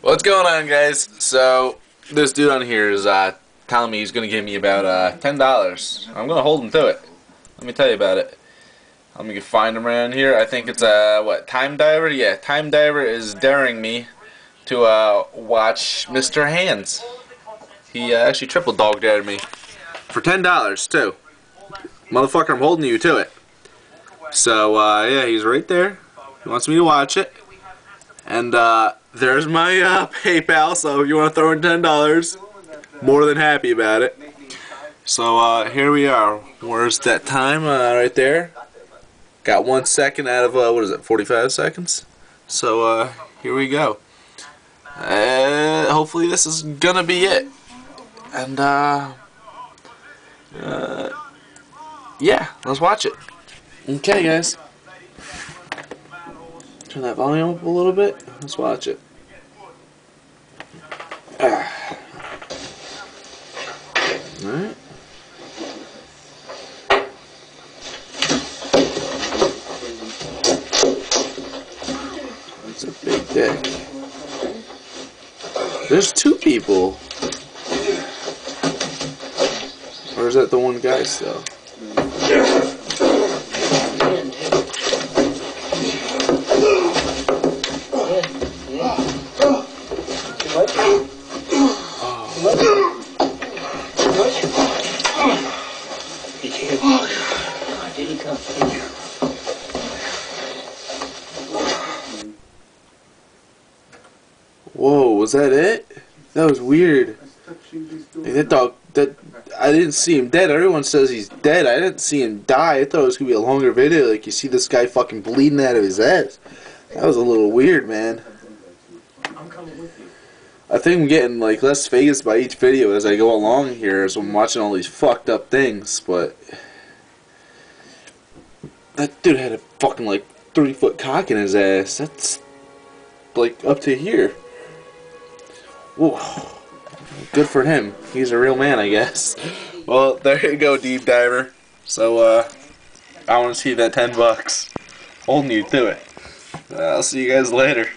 What's going on, guys? So, this dude on here is uh, telling me he's going to give me about uh, $10. I'm going to hold him to it. Let me tell you about it. Let me find him around here. I think it's a, uh, what, Time Diver? Yeah, Time Diver is daring me to uh, watch Mr. Hands. He uh, actually triple dog dared me. For $10, too. Motherfucker, I'm holding you to it. So, uh, yeah, he's right there. He wants me to watch it. And, uh, there's my, uh, PayPal, so if you want to throw in $10, more than happy about it. So, uh, here we are. Where's that time? Uh, right there. Got one second out of, uh, what is it, 45 seconds? So, uh, here we go. Hopefully this is gonna be it. And, yeah, let's watch it. Okay, guys. Turn that volume up a little bit. Let's watch it. Ah. Alright. That's a big dick. There's two people. Or is that the one guy still? Whoa, was that it? That was weird. That dog, that I didn't see him dead. Everyone says he's dead. I didn't see him die. I thought it was gonna be a longer video. Like you see this guy fucking bleeding out of his ass. That was a little weird, man. I think I'm getting like less fazed by each video as I go along here as I'm watching all these fucked up things, but that dude had a fucking like three foot cock in his ass. That's like up to here. Whoa. Good for him. He's a real man, I guess. Well, there you go, deep diver. So, uh, I want to see that 10 bucks. Holding you to it. I'll see you guys later.